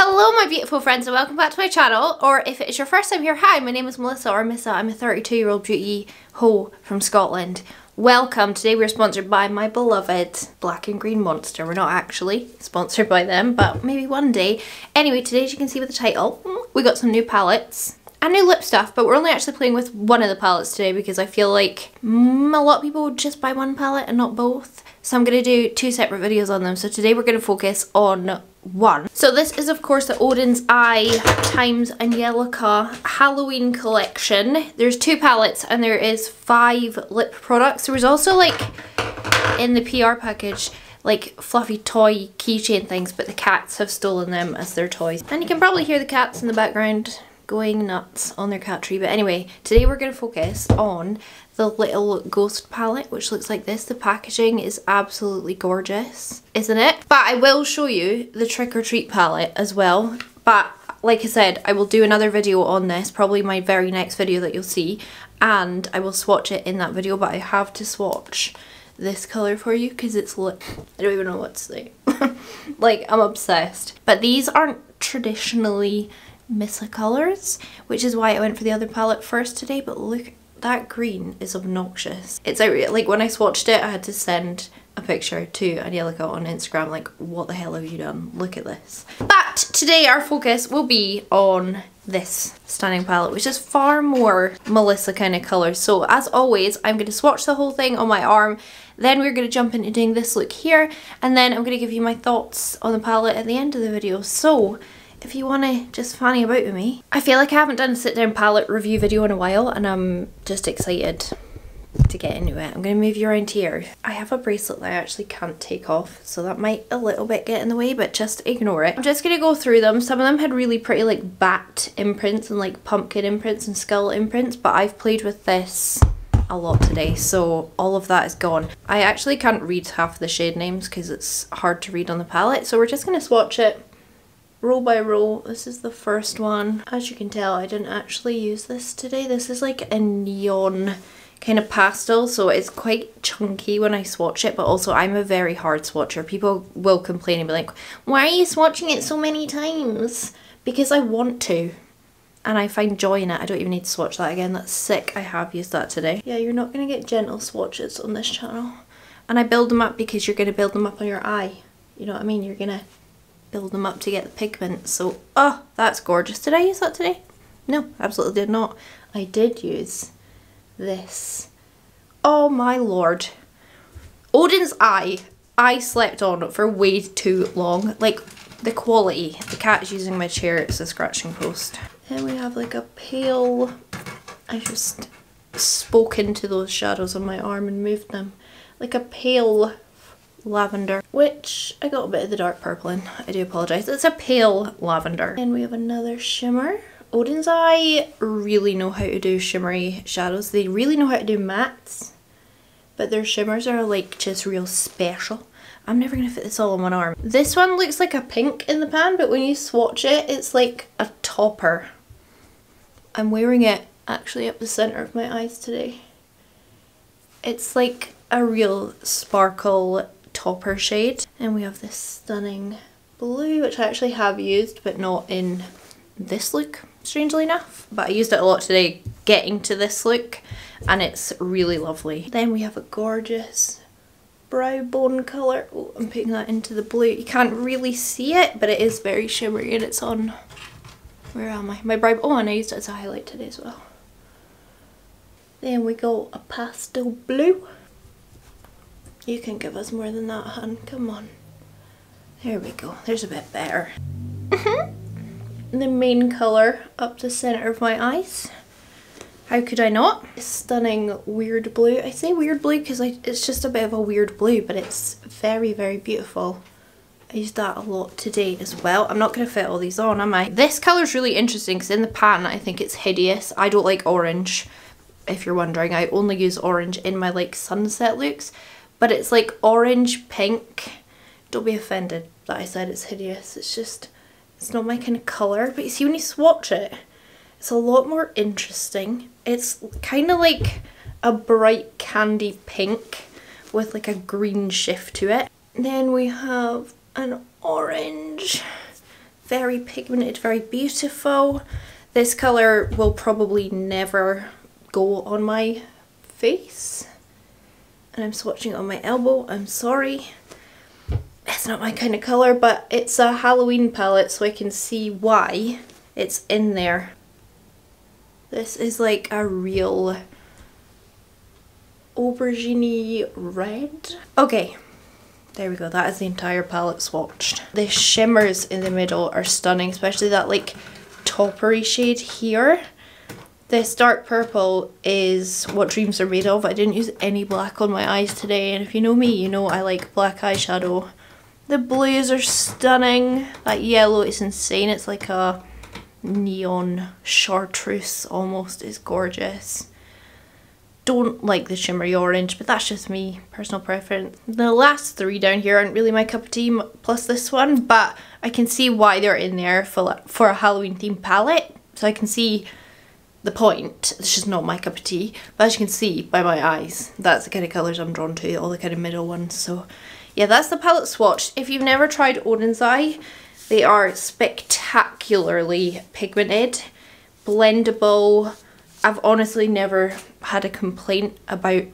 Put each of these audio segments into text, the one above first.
Hello my beautiful friends and welcome back to my channel or if it's your first time here, hi my name is Melissa or Missa, I'm a 32 year old beauty ho from Scotland. Welcome, today we're sponsored by my beloved Black and Green Monster. We're not actually sponsored by them but maybe one day. Anyway today as you can see with the title, we got some new palettes and new lip stuff but we're only actually playing with one of the palettes today because I feel like mm, a lot of people just buy one palette and not both. So I'm going to do two separate videos on them. So today we're going to focus on one. So this is of course the Oden's Eye times Angelica Halloween collection. There's two palettes and there is five lip products. There was also like in the PR package like fluffy toy keychain things but the cats have stolen them as their toys. And you can probably hear the cats in the background going nuts on their cat tree. But anyway, today we're going to focus on the little ghost palette which looks like this. The packaging is absolutely gorgeous, isn't it? But I will show you the trick or treat palette as well. But like I said, I will do another video on this, probably my very next video that you'll see, and I will swatch it in that video, but I have to swatch this colour for you because it's lit. I don't even know what to say. like, I'm obsessed. But these aren't traditionally Missa colours, which is why I went for the other palette first today, but look that green is obnoxious. It's like when I swatched it I had to send a picture to Angelica on Instagram like what the hell have you done? Look at this. But today our focus will be on this stunning palette which is far more Melissa kind of colours. So as always I'm going to swatch the whole thing on my arm then we're going to jump into doing this look here and then I'm going to give you my thoughts on the palette at the end of the video. So if you want to just fanny about with me. I feel like I haven't done a sit down palette review video in a while and I'm just excited to get into it. I'm going to move you around here. I have a bracelet that I actually can't take off so that might a little bit get in the way but just ignore it. I'm just going to go through them. Some of them had really pretty like bat imprints and like pumpkin imprints and skull imprints but I've played with this a lot today so all of that is gone. I actually can't read half the shade names because it's hard to read on the palette so we're just going to swatch it row by row. This is the first one. As you can tell, I didn't actually use this today. This is like a neon kind of pastel, so it's quite chunky when I swatch it, but also I'm a very hard swatcher. People will complain and be like, why are you swatching it so many times? Because I want to. And I find joy in it. I don't even need to swatch that again. That's sick. I have used that today. Yeah, you're not going to get gentle swatches on this channel. And I build them up because you're going to build them up on your eye. You know what I mean? You're going to build them up to get the pigment. So, oh, that's gorgeous. Did I use that today? No, absolutely did not. I did use this. Oh my lord. Oden's Eye. I slept on for way too long. Like, the quality. The cat's using my chair. It's a scratching post. Then we have like a pale... I just spoke into those shadows on my arm and moved them. Like a pale lavender, which I got a bit of the dark purple in. I do apologise. It's a pale lavender. And we have another shimmer. Oden's Eye really know how to do shimmery shadows. They really know how to do mattes, but their shimmers are like just real special. I'm never going to fit this all on one arm. This one looks like a pink in the pan, but when you swatch it, it's like a topper. I'm wearing it actually up the centre of my eyes today. It's like a real sparkle topper shade. And we have this stunning blue, which I actually have used, but not in this look, strangely enough. But I used it a lot today getting to this look, and it's really lovely. Then we have a gorgeous brow bone colour. Oh, I'm putting that into the blue. You can't really see it, but it is very shimmery and it's on, where am I? My brow, oh, and I used it as a highlight today as well. Then we got a pastel blue. You can give us more than that, hun. Come on. There we go. There's a bit better. Mm-hmm. the main colour up the centre of my eyes. How could I not? Stunning weird blue. I say weird blue because it's just a bit of a weird blue, but it's very, very beautiful. I used that a lot today as well. I'm not going to fit all these on, am I? This colour is really interesting because in the pan I think it's hideous. I don't like orange, if you're wondering. I only use orange in my like sunset looks but it's like orange pink. Don't be offended that I said it's hideous. It's just, it's not my kind of colour. But you see when you swatch it, it's a lot more interesting. It's kind of like a bright candy pink with like a green shift to it. Then we have an orange. very pigmented, very beautiful. This colour will probably never go on my face. And I'm swatching on my elbow, I'm sorry. It's not my kind of colour, but it's a Halloween palette so I can see why it's in there. This is like a real aubergine red. Okay, there we go. That is the entire palette swatched. The shimmers in the middle are stunning, especially that like toppery shade here. This dark purple is what dreams are made of. I didn't use any black on my eyes today and if you know me you know I like black eyeshadow. The blues are stunning. That yellow is insane. It's like a neon chartreuse almost. It's gorgeous. Don't like the shimmery orange but that's just me, personal preference. The last three down here aren't really my cup of tea plus this one but I can see why they're in there for, for a Halloween themed palette. So I can see the point. It's just not my cup of tea. But as you can see by my eyes, that's the kind of colours I'm drawn to, all the kind of middle ones. So yeah, that's the palette swatch. If you've never tried Oden's Eye, they are spectacularly pigmented, blendable. I've honestly never had a complaint about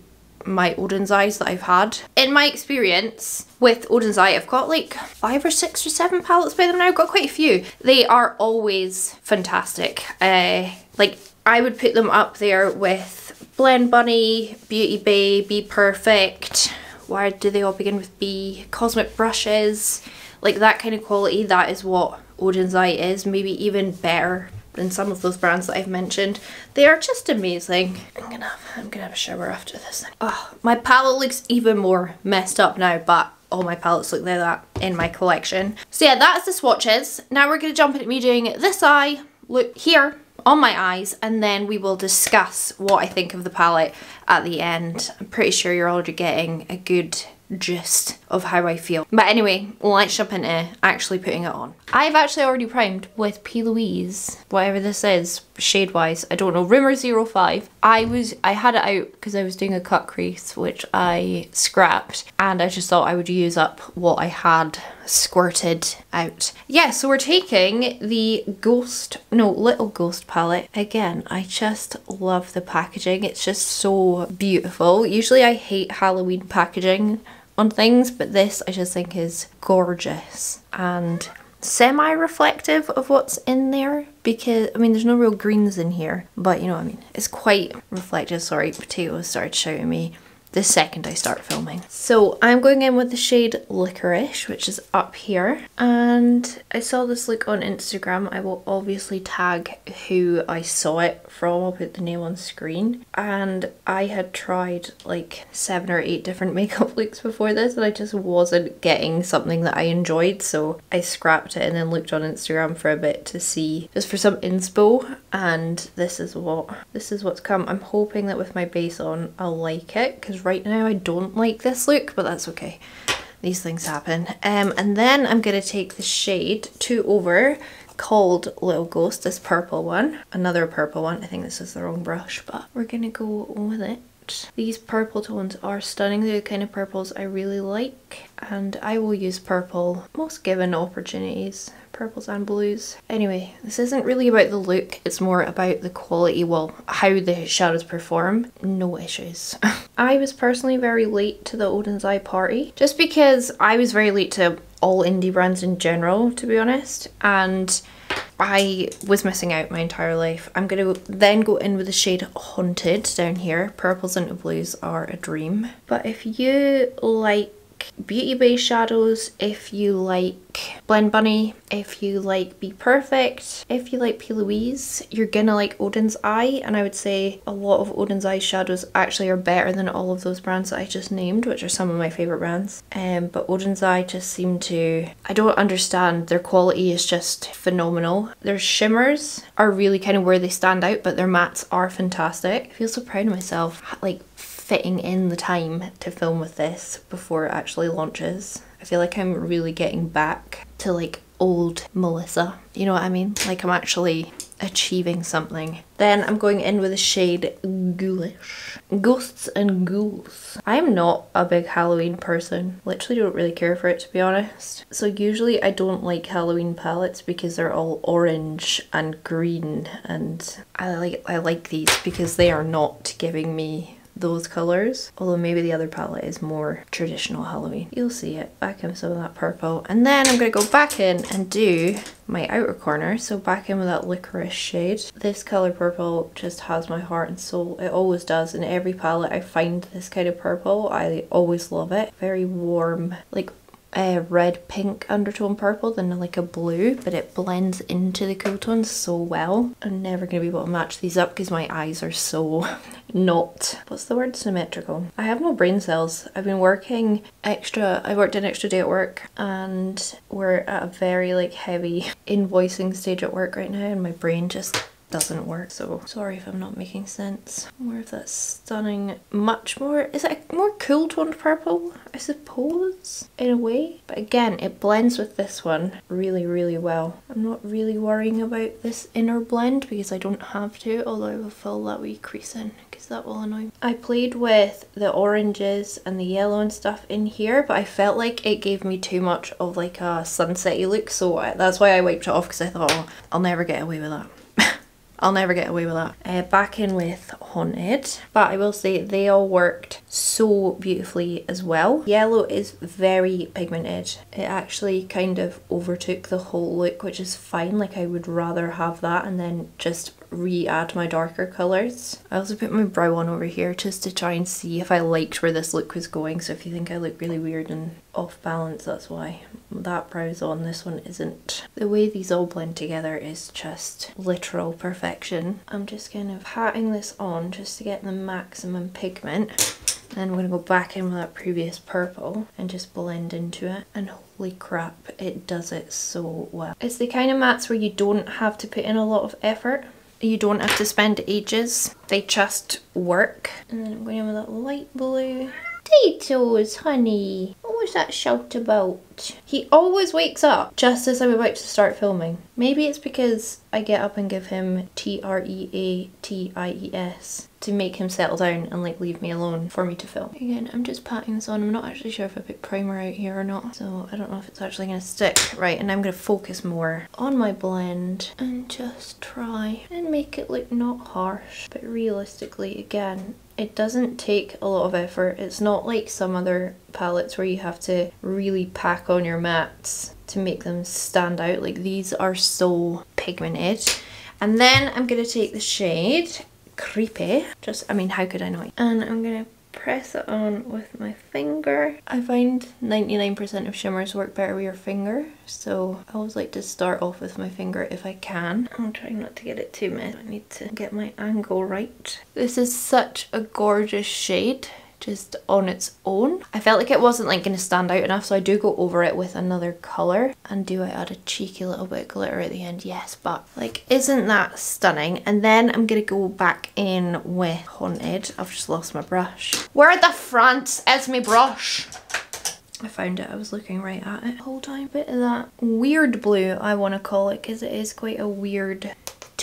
my Oden's Eyes that I've had. In my experience with Oden's Eye, I've got like five or six or seven palettes by them now. I've got quite a few. They are always fantastic. Uh, like I would put them up there with Blend Bunny, Beauty Bay, Be Perfect, Why do they all begin with B? Cosmic Brushes. Like that kind of quality, that is what Oden's Eye is. Maybe even better than some of those brands that I've mentioned. They are just amazing. I'm gonna have, I'm gonna have a shower after this. Oh, my palette looks even more messed up now, but all my palettes look like that in my collection. So yeah, that's the swatches. Now we're gonna jump into me doing this eye look here on my eyes and then we will discuss what I think of the palette at the end. I'm pretty sure you're already getting a good gist of how I feel. But anyway, let's jump into actually putting it on. I've actually already primed with P. Louise, whatever this is, shade-wise. I don't know, Rumor 05. I was, I had it out because I was doing a cut crease, which I scrapped, and I just thought I would use up what I had squirted out. Yeah, so we're taking the Ghost, no, Little Ghost palette. Again, I just love the packaging. It's just so beautiful. Usually I hate Halloween packaging on things, but this I just think is gorgeous and semi-reflective of what's in there because I mean there's no real greens in here but you know I mean? It's quite reflective. Sorry potatoes started shouting me the second I start filming. So I'm going in with the shade Licorice, which is up here. And I saw this look on Instagram. I will obviously tag who I saw it from. I'll put the name on screen. And I had tried like seven or eight different makeup looks before this and I just wasn't getting something that I enjoyed. So I scrapped it and then looked on Instagram for a bit to see just for some inspo. And this is what, this is what's come. I'm hoping that with my base on, I'll like it because right now I don't like this look, but that's okay. These things happen. Um, and then I'm going to take the shade 2 Over called Little Ghost, this purple one. Another purple one. I think this is the wrong brush, but we're going to go with it. These purple tones are stunning. They're the kind of purples I really like and I will use purple most given opportunities purples and blues. Anyway, this isn't really about the look, it's more about the quality, well, how the shadows perform. No issues. I was personally very late to the Oden's Eye party, just because I was very late to all indie brands in general, to be honest, and I was missing out my entire life. I'm going to then go in with the shade Haunted down here. Purples and blues are a dream. But if you like Beauty Bay shadows if you like Blend Bunny, if you like Be Perfect, if you like P. Louise, you're gonna like Oden's Eye and I would say a lot of Oden's Eye shadows actually are better than all of those brands that I just named which are some of my favourite brands. Um, but Oden's Eye just seem to, I don't understand, their quality is just phenomenal. Their shimmers are really kind of where they stand out but their mattes are fantastic. I feel so proud of myself like fitting in the time to film with this before it actually launches. I feel like I'm really getting back to like old Melissa. You know what I mean? Like I'm actually achieving something. Then I'm going in with the shade Ghoulish. Ghosts and Ghouls. I am not a big Halloween person. Literally don't really care for it to be honest. So usually I don't like Halloween palettes because they're all orange and green and I like I like these because they are not giving me those colours. Although maybe the other palette is more traditional Halloween. You'll see it. Back in some of that purple. And then I'm going to go back in and do my outer corner. So back in with that licorice shade. This colour purple just has my heart and soul. It always does. In every palette I find this kind of purple. I always love it. Very warm, like a red pink undertone purple than like a blue but it blends into the cool tones so well. I'm never to be able to match these up because my eyes are so not, what's the word, symmetrical. I have no brain cells. I've been working extra, I worked an extra day at work and we're at a very like heavy invoicing stage at work right now and my brain just doesn't work so sorry if I'm not making sense. More of that stunning, much more, is it a more cool toned purple I suppose in a way but again it blends with this one really really well. I'm not really worrying about this inner blend because I don't have to although I will fill that wee crease in because that will annoy me. I played with the oranges and the yellow and stuff in here but I felt like it gave me too much of like a sunsetty look so that's why I wiped it off because I thought oh, I'll never get away with that. I'll never get away with that. Uh, back in with Haunted, but I will say they all worked so beautifully as well. Yellow is very pigmented. It actually kind of overtook the whole look, which is fine. Like I would rather have that and then just re-add my darker colours. I also put my brow on over here just to try and see if I liked where this look was going. So if you think I look really weird and off balance, that's why that brow's on, this one isn't. The way these all blend together is just literal perfection. I'm just kind of patting this on just to get the maximum pigment. Then I'm going to go back in with that previous purple and just blend into it. And holy crap, it does it so well. It's the kind of mats where you don't have to put in a lot of effort. You don't have to spend ages. They just work. And then I'm going in with that light blue. Potatoes, honey. What was that shout about? He always wakes up just as I'm about to start filming. Maybe it's because I get up and give him T-R-E-A-T-I-E-S to make him settle down and like leave me alone for me to film. Again, I'm just patting this on. I'm not actually sure if I put primer out here or not, so I don't know if it's actually going to stick. Right, and I'm going to focus more on my blend and just try and make it look not harsh, but realistically, again, it doesn't take a lot of effort. It's not like some other palettes where you have to really pack on your mats to make them stand out. Like these are so pigmented. And then I'm going to take the shade Creepy. Just, I mean, how could I not? And I'm to press it on with my finger. I find 99% of shimmers work better with your finger, so I always like to start off with my finger if I can. I'm trying not to get it too messy. I need to get my angle right. This is such a gorgeous shade just on its own. I felt like it wasn't like going to stand out enough so I do go over it with another colour. And do I add a cheeky little bit of glitter at the end? Yes, but like isn't that stunning? And then I'm going to go back in with Haunted. I've just lost my brush. Where the front is my brush? I found it, I was looking right at it the whole time. Bit of that weird blue I want to call it because it is quite a weird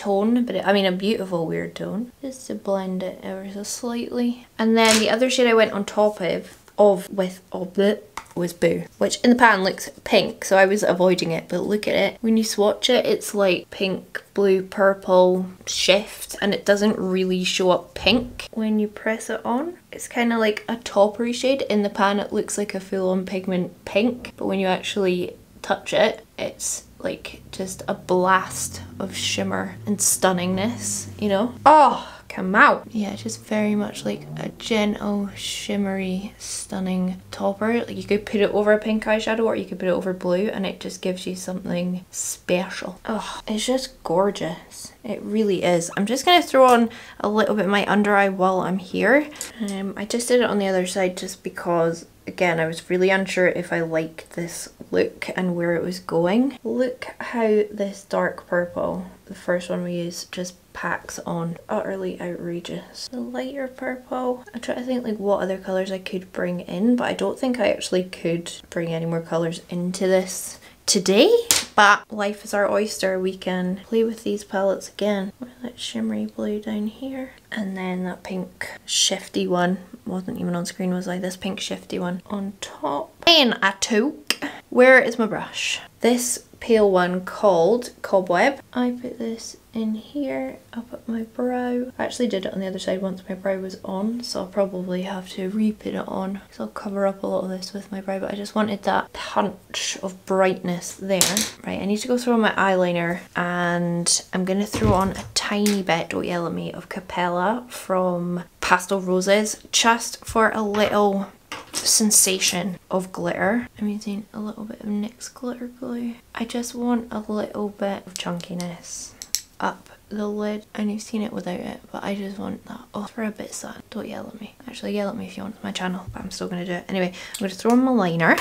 tone, but it, I mean a beautiful weird tone, just to blend it ever so slightly. And then the other shade I went on top of, of with of it was Boo, which in the pan looks pink, so I was avoiding it, but look at it. When you swatch it, it's like pink, blue, purple shift, and it doesn't really show up pink when you press it on. It's kind of like a toppery shade. In the pan, it looks like a full-on pigment pink, but when you actually touch it, it's like just a blast of shimmer and stunningness, you know? Oh, come out. Yeah, just very much like a gentle, shimmery, stunning topper. Like you could put it over a pink eyeshadow or you could put it over blue and it just gives you something special. Oh, it's just gorgeous. It really is. I'm just going to throw on a little bit of my under eye while I'm here. Um, I just did it on the other side just because again I was really unsure if I liked this look and where it was going. Look how this dark purple, the first one we used, just packs on. Utterly outrageous. The lighter purple, I try to think like what other colours I could bring in but I don't think I actually could bring any more colours into this today. But life is our oyster. We can play with these palettes again. With that shimmery blue down here. And then that pink shifty one. Wasn't even on screen, was I? This pink shifty one on top. Then I took... Where is my brush? This pale one called Cobweb. I put this in here up at my brow. I actually did it on the other side once my brow was on so I'll probably have to re-put it on because I'll cover up a lot of this with my brow but I just wanted that punch of brightness there. Right, I need to go through on my eyeliner and I'm going to throw on a tiny bit, don't yell me, of Capella from Pastel Roses just for a little sensation of glitter. I'm using a little bit of NYX glitter glue. I just want a little bit of chunkiness up the lid and you've seen it without it but I just want that oh for a bit sun don't yell at me actually yell at me if you want my channel but I'm still gonna do it anyway I'm gonna throw on my liner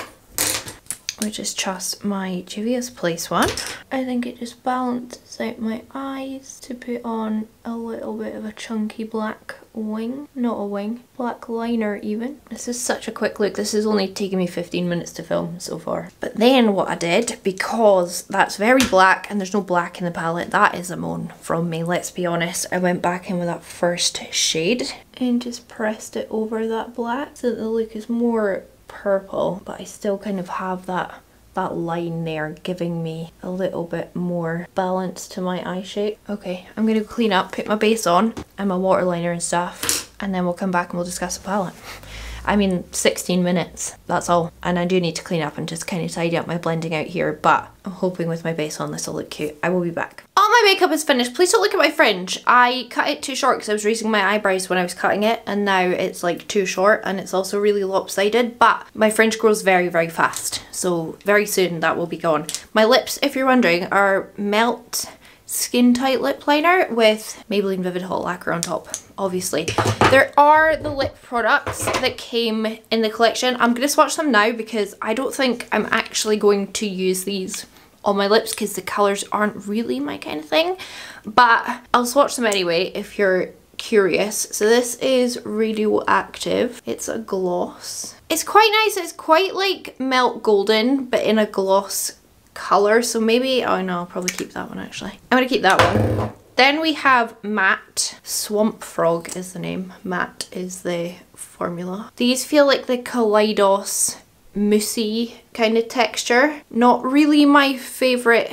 which is just my Juvia's Place one. I think it just balances out my eyes to put on a little bit of a chunky black wing, not a wing, black liner even. This is such a quick look, this has only taken me 15 minutes to film so far. But then what I did, because that's very black and there's no black in the palette, that is a moan from me, let's be honest. I went back in with that first shade and just pressed it over that black so that the look is more purple but I still kind of have that that line there giving me a little bit more balance to my eye shape. Okay, I'm gonna clean up, put my base on and my waterliner and stuff and then we'll come back and we'll discuss the palette. I mean 16 minutes, that's all. And I do need to clean up and just kind of tidy up my blending out here, but I'm hoping with my base on this will look cute. I will be back. My makeup is finished. Please don't look at my fringe. I cut it too short because I was raising my eyebrows when I was cutting it and now it's like too short and it's also really lopsided, but my fringe grows very, very fast. So very soon that will be gone. My lips, if you're wondering, are Melt skin tight lip liner with Maybelline Vivid Hot Lacquer on top obviously. There are the lip products that came in the collection. I'm going to swatch them now because I don't think I'm actually going to use these on my lips because the colours aren't really my kind of thing. But I'll swatch them anyway if you're curious. So this is Radioactive. It's a gloss. It's quite nice. It's quite like Melt Golden but in a gloss colour. So maybe, oh no, I'll probably keep that one actually. I'm going to keep that one. Then we have Matte. Swamp Frog is the name. Matte is the formula. These feel like the Kaleidos moussey kind of texture. Not really my favourite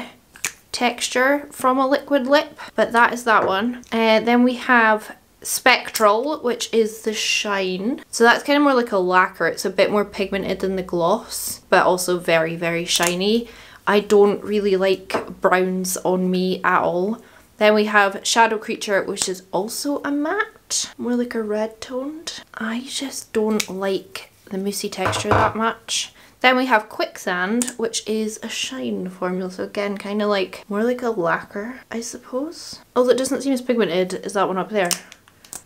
texture from a liquid lip, but that is that one. Uh, then we have Spectral, which is the shine. So that's kind of more like a lacquer. It's a bit more pigmented than the gloss, but also very, very shiny. I don't really like browns on me at all. Then we have Shadow Creature, which is also a matte, more like a red toned. I just don't like the moussey texture that much. Then we have Quicksand, which is a shine formula. So again, kind of like, more like a lacquer, I suppose. Although it doesn't seem as pigmented as that one up there.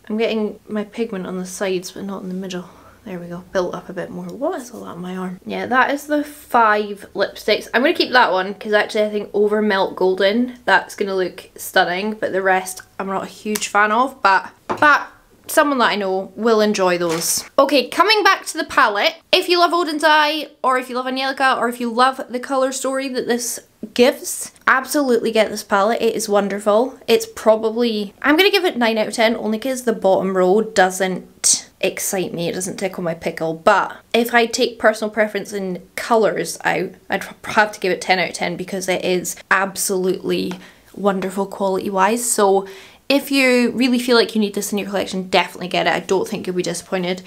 I'm getting my pigment on the sides, but not in the middle. There we go, built up a bit more. What is all that on my arm? Yeah, that is the five lipsticks. I'm going to keep that one because actually I think over Melt Golden, that's going to look stunning. But the rest I'm not a huge fan of. But, but someone that I know will enjoy those. Okay, coming back to the palette. If you love Oden's Eye, or if you love Angelica, or if you love the colour story that this gives, absolutely get this palette. It is wonderful. It's probably, I'm going to give it 9 out of 10 only because the bottom row doesn't excite me. It doesn't tickle my pickle. But if I take personal preference in colours out, I'd have to give it 10 out of 10 because it is absolutely wonderful quality wise. So if you really feel like you need this in your collection, definitely get it. I don't think you'll be disappointed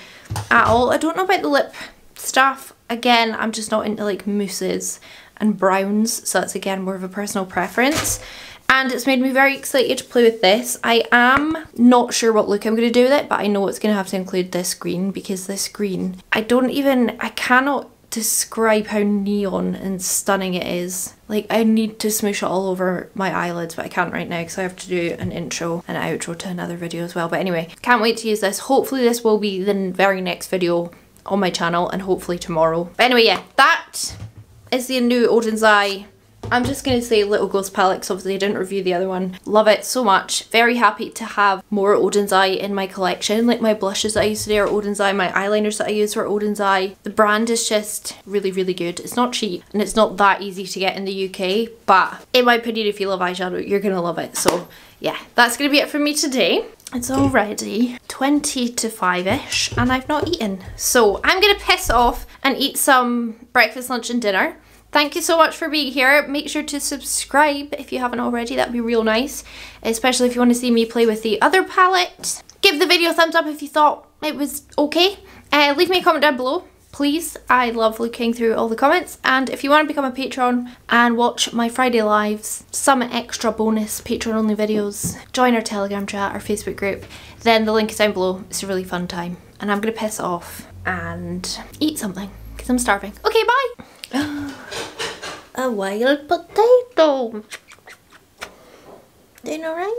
at all. I don't know about the lip stuff. Again, I'm just not into like mousses and browns. So that's again more of a personal preference and it's made me very excited to play with this. I am not sure what look I'm going to do with it, but I know it's going to have to include this green because this green, I don't even, I cannot describe how neon and stunning it is. Like I need to smoosh it all over my eyelids but I can't right now because I have to do an intro and outro to another video as well. But anyway, can't wait to use this. Hopefully this will be the very next video on my channel and hopefully tomorrow. But anyway, yeah, that is the new Oden's Eye I'm just going to say Little Ghost palette because obviously I didn't review the other one. Love it so much. Very happy to have more Oden's Eye in my collection. Like my blushes that I use today are Oden's Eye. My eyeliners that I use are Oden's Eye. The brand is just really, really good. It's not cheap and it's not that easy to get in the UK. But in my opinion, if you love eyeshadow, you're going to love it. So yeah, that's going to be it for me today. It's already 20 to 5ish and I've not eaten. So I'm going to piss off and eat some breakfast, lunch and dinner. Thank you so much for being here. Make sure to subscribe if you haven't already. That'd be real nice. Especially if you want to see me play with the other palette. Give the video a thumbs up if you thought it was okay. Uh, leave me a comment down below please. I love looking through all the comments and if you want to become a patron and watch my Friday lives, some extra bonus patron only videos, join our telegram chat, our Facebook group, then the link is down below. It's a really fun time and I'm going to piss off and eat something because I'm starving. Okay, bye! a wild potato! Doing alright?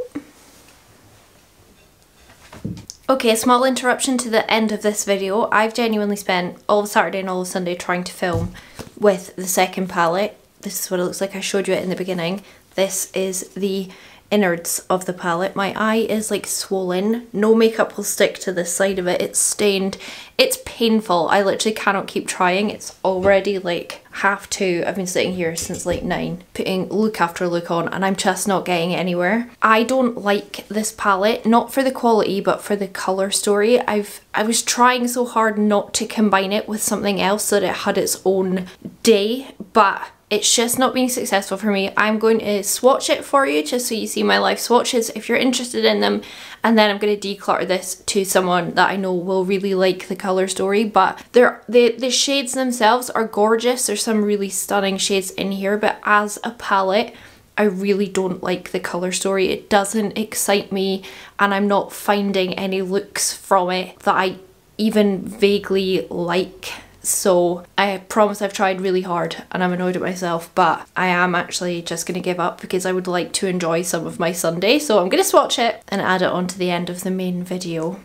Okay, a small interruption to the end of this video. I've genuinely spent all of Saturday and all of Sunday trying to film with the second palette. This is what it looks like. I showed you it in the beginning. This is the innards of the palette. My eye is like swollen. No makeup will stick to this side of it. It's stained. It's painful. I literally cannot keep trying. It's already like half two. I've been sitting here since like nine, putting look after look on and I'm just not getting anywhere. I don't like this palette, not for the quality, but for the color story. I've I was trying so hard not to combine it with something else so that it had its own day, but it's just not being successful for me. I'm going to swatch it for you just so you see my life swatches if you're interested in them and then I'm going to declutter this to someone that I know will really like the colour story but they're, the, the shades themselves are gorgeous. There's some really stunning shades in here but as a palette I really don't like the colour story. It doesn't excite me and I'm not finding any looks from it that I even vaguely like so I promise I've tried really hard and I'm annoyed at myself but I am actually just going to give up because I would like to enjoy some of my Sunday so I'm going to swatch it and add it on to the end of the main video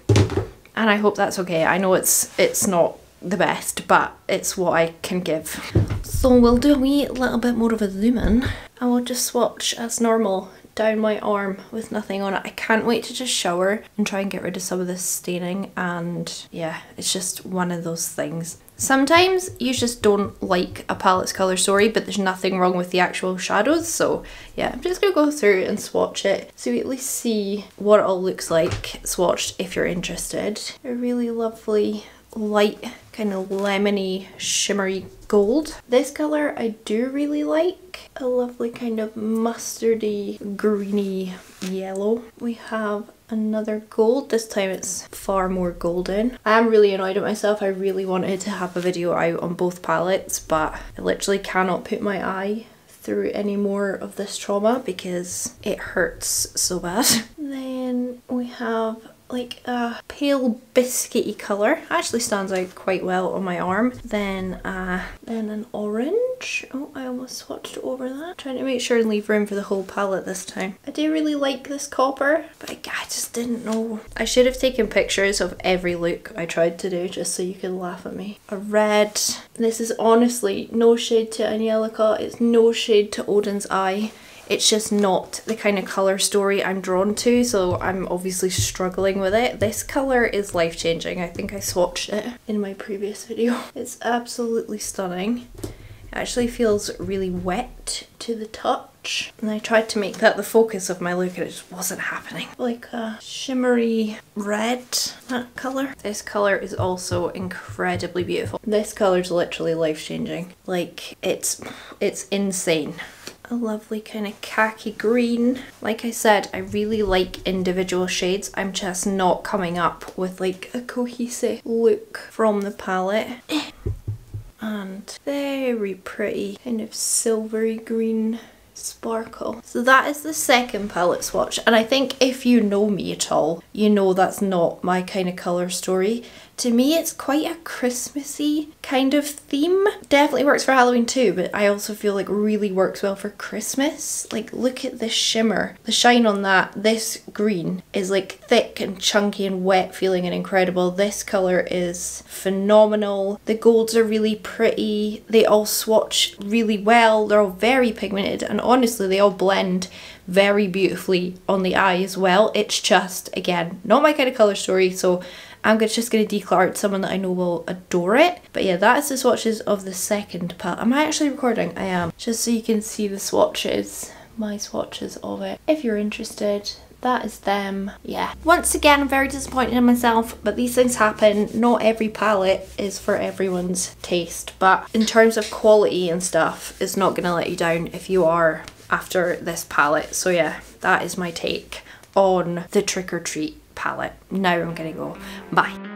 and I hope that's okay. I know it's it's not the best but it's what I can give. So we'll do a wee little bit more of a zoom in and we'll just swatch as normal down my arm with nothing on it. I can't wait to just shower and try and get rid of some of this staining and yeah it's just one of those things Sometimes you just don't like a palette's colour story but there's nothing wrong with the actual shadows so yeah I'm just going to go through and swatch it so you at least see what it all looks like swatched if you're interested. A really lovely light kind of lemony shimmery gold. This colour I do really like. A lovely kind of mustardy greeny yellow. We have another gold. This time it's far more golden. I am really annoyed at myself. I really wanted to have a video out on both palettes but I literally cannot put my eye through any more of this trauma because it hurts so bad. then we have like a pale biscuity colour. Actually stands out quite well on my arm. Then uh, then an orange. Oh, I almost swatched over that. Trying to make sure and leave room for the whole palette this time. I do really like this copper, but I, I just didn't know. I should have taken pictures of every look I tried to do just so you could laugh at me. A red. This is honestly no shade to Angelica. It's no shade to Oden's Eye it's just not the kind of colour story I'm drawn to so I'm obviously struggling with it. This colour is life changing. I think I swatched it in my previous video. It's absolutely stunning. It actually feels really wet to the touch and I tried to make that the focus of my look and it just wasn't happening. Like a shimmery red, that colour. This colour is also incredibly beautiful. This colour is literally life changing. Like it's, it's insane a lovely kind of khaki green. Like I said, I really like individual shades. I'm just not coming up with like a cohesive look from the palette. and very pretty kind of silvery green sparkle. So that is the second palette swatch and I think if you know me at all, you know that's not my kind of colour story. To me it's quite a Christmassy kind of theme. Definitely works for Halloween too, but I also feel like really works well for Christmas. Like look at this shimmer. The shine on that, this green is like thick and chunky and wet feeling and incredible. This colour is phenomenal. The golds are really pretty. They all swatch really well. They're all very pigmented and honestly they all blend very beautifully on the eye as well. It's just, again, not my kind of colour story, so I'm just going to declutter someone that I know will adore it. But yeah, that is the swatches of the second palette. Am I actually recording? I am. Just so you can see the swatches, my swatches of it. If you're interested, that is them. Yeah. Once again, I'm very disappointed in myself, but these things happen. Not every palette is for everyone's taste, but in terms of quality and stuff, it's not going to let you down if you are after this palette. So yeah, that is my take on the Trick or Treat palette. Now I'm gonna go. Bye.